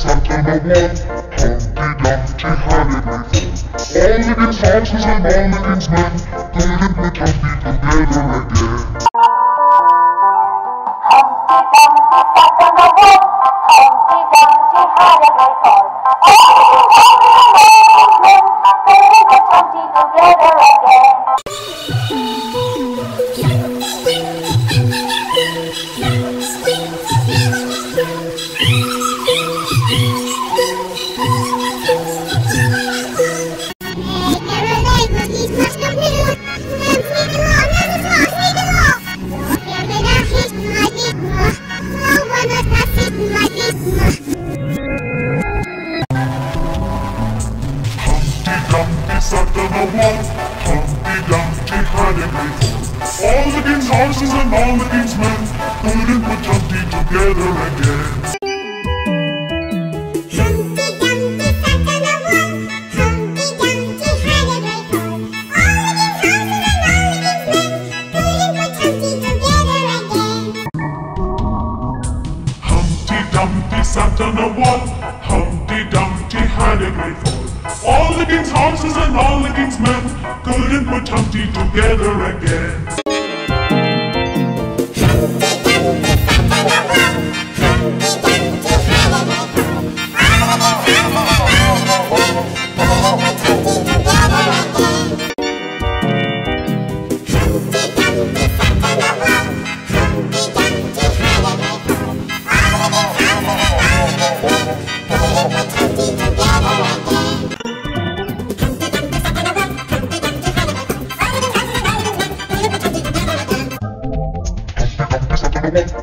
something I one, Humpty Dumpty had everything All against horses and all against men Couldn't put Humpty together again Humpty Dumpty sat on a Humpty Dumpty had Dumpty had a great fall. All the king's horses and all the king's men couldn't put Humpty together again. Humpty Dumpty sat on a wall. Humpty Dumpty had a great fall. King's horses and all king's men couldn't put Humpty together again. Humpty